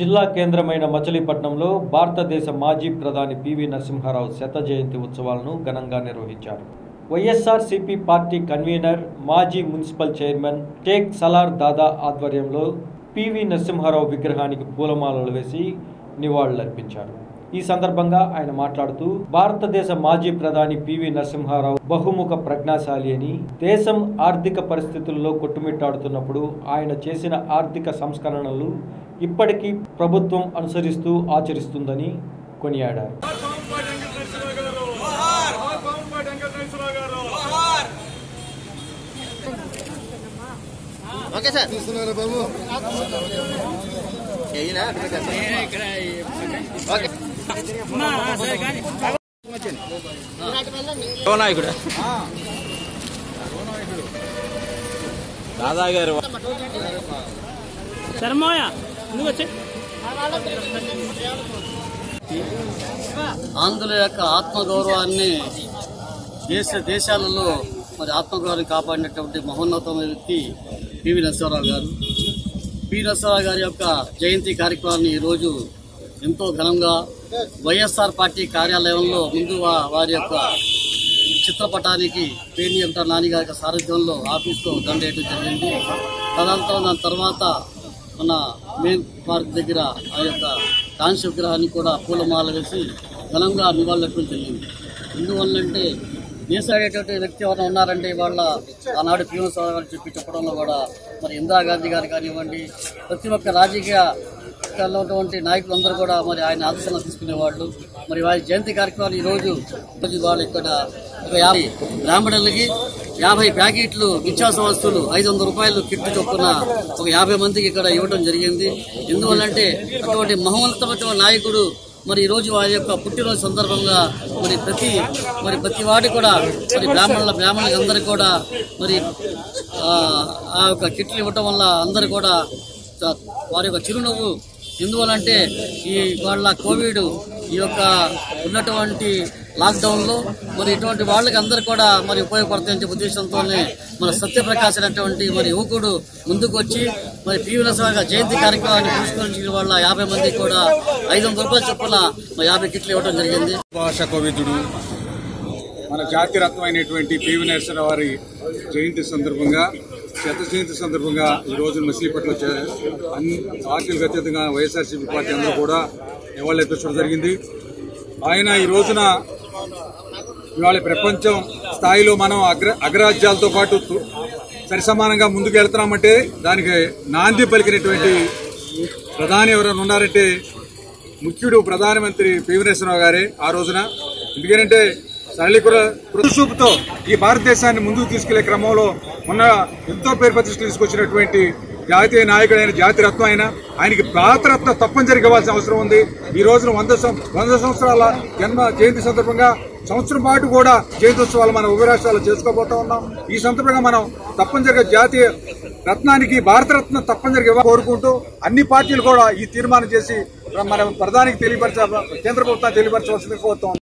జిల్లా కేంద్రమైన మచిలీపట్నంలో భారతదేశ మాజీ ప్రధాని పివి నరసింహారావు శత జయంతి ఉత్సవాలను ఘనంగా నిర్వహించారు. వైఎస్ఆర్సీపీ పార్టీ కన్వీనర్ మాజీ municipal chairman take Salar Dada ఆధ్వర్యంలో పివి నరసింహారావు విగ్రహానికి పూలమాలలు వేసి నివాళులర్పించారు. ఈ సందర్భంగా ఆయన మాట్లాడుతూ భారతదేశ మాజీ ప్రధాని పివి నరసింహారావు బహుముఖ ప్రజ్ఞాశాలి అని దేశం ఆర్థిక పరిస్థితుల్లో కొట్టుమిట్టాడుతున్నప్పుడు ఆయన చేసిన ఆర్థిక సంస్కరణలు ఇప్పటికీ ప్రభుత్వం అనుసరిస్తూ ఆచరిస్తుందని కొనియాడారు. పాంపాటి వెంకటేశ్వర గారు పాంపాటి వెంకటేశ్వర గారు ఓకే సార్. చూస్తున్నారు బాబు? ఏయినా? ఓకే. నాయకుడు దాదా గారు ఆంధ్రుల యొక్క ఆత్మగౌరవాన్ని దేశ దేశాలలో మరి ఆత్మగౌరవాన్ని కాపాడినటువంటి మహోన్నతమైన వ్యక్తి పివి నరసింహరావు గారు. పివి నరసింహరావు గారి యొక్క జయంతి కార్యక్రమాన్ని ఈరోజు ఎంతో ఘనంగా వైఎస్ఆర్ పార్టీ కార్యాలయంలో ముందు వారి యొక్క చిత్రపటానికి పేర్ని అంటారు నాని గారి యొక్క సారథ్యంలో ఆఫీస్లో దండేయడం జరిగింది. తదనంతరం దాని తర్వాత మన మెయిన్ పార్క్ దగ్గర ఆ యొక్క కాంస్య విగ్రహాన్ని కూడా పూలమాల వేసి ఘనంగా నివాళులర్పణ జరిగింది ఎందువల్లంటే దేశాడేటువంటి వ్యక్తి ఎవరైనా ఉన్నారంటే ఇవాళ ఆనాడు పీఎం సోదరు గారు చెప్పి చెప్పడంలో కూడా మరి ఇందిరాగాంధీ గారు కానివ్వండి ప్రతి ఒక్క రాజకీయ ఉన్నటువంటి నాయకులందరూ కూడా మరి ఆయన ఆదర్శంగా తీసుకునేవాళ్ళు. మరి వారి జయంతి కార్యక్రమాలు ఈ రోజు వాళ్ళు ఇక్కడ ఒక యాభై బ్రాహ్మణులకి యాభై ప్యాకెట్లు నిత్యావసర వస్తువులు ఐదు వందల రూపాయలు కిట్ చొప్పున ఒక యాభై మందికి ఇక్కడ ఇవ్వడం జరిగింది. ఎందువల్లంటే అటువంటి మహోన్నతమైన నాయకుడు మరి ఈ రోజు వారి యొక్క పుట్టినరోజు సందర్భంగా మరి ప్రతి మరి ప్రతి వాటి కూడా మరి బ్రాహ్మణుల బ్రాహ్మణులకి అందరికీ కూడా మరి ఆ, ఆ యొక్క కిట్లు ఇవ్వటం వల్ల అందరు కూడా వారి యొక్క చిరునవ్వు. ఎందువలంటే ఈ వాళ్ళ కోవిడ్ ఈ యొక్క ఉన్నటువంటి లాక్డౌన్లో మరి ఇటువంటి వాళ్ళకి అందరు కూడా మరి ఉపయోగపడతాయని చెప్పే ఉద్దేశంతోనే మన సత్యప్రకాశ్ అనేటువంటి మరి యువకుడు ముందుకు వచ్చి మరి పివి నరసింహ జయంతి కార్యక్రమాన్ని పురస్కరించిన వాళ్ళ యాభై మంది కూడా ఐదు వందల రూపాయల చొప్పున యాభై కిట్లు ఇవ్వడం జరిగింది. భాష కోవిదుడు. మన జాతి రత్నమైనటువంటి పివి నరసింహ వారి జయంతి సందర్భంగా శత జయంతి సందర్భంగా ఈ రోజు మసిలీపట్ల అన్ని పార్టీలకు అత్యధికంగా వైఎస్ఆర్సీపీ పార్టీ అందరూ కూడా నివాళులర్పించడం జరిగింది. ఆయన ఈ రోజున ఇవాళ ప్రపంచం స్థాయిలో మనం అగ్ర అగ్రరాజ్యాలతో పాటు సరిసమానంగా ముందుకు వెళ్తున్నామంటే దానికి నాంది పలికినటువంటి ప్రధాని ఎవరైనా ఉన్నారంటే ముఖ్యుడు ప్రధానమంత్రి పివీనరసింహరావు గారే ఆ రోజున. ఎందుకంటే సరళీకృత కృతచూపుతో ఈ భారతదేశాన్ని ముందుకు తీసుకెళ్ళే క్రమంలో మొన్న ఎంతో పేరు ప్రతిష్టలు తీసుకొచ్చినటువంటి జాతీయ నాయకుడైన జాతి రత్నం అయిన ఆయనకి భారతరత్న తప్పనిసరిగా ఇవ్వాల్సిన అవసరం ఉంది. ఈ రోజున వంద సం- వంద సంవత్సరాల జన్మ జయంతి సందర్భంగా సంవత్సరం పాటు కూడా జయంత్యోత్సవాలు ఉత్సవాలు ఉభయ రాష్ట్రాల్లో చేసుకోబోతా ఉన్నాం. ఈ సందర్భంగా మనం తప్పనిసరిగా జాతీయ రత్నానికి భారతరత్న తప్పనిసరిగా ఇవ్వ కోరుకుంటూ అన్ని పార్టీలు కూడా ఈ తీర్మానం చేసి మనం ప్రధానికి తెలియపరచ కేంద్ర ప్రభుత్వాన్ని తెలియపరచవలసింది కోరుతాం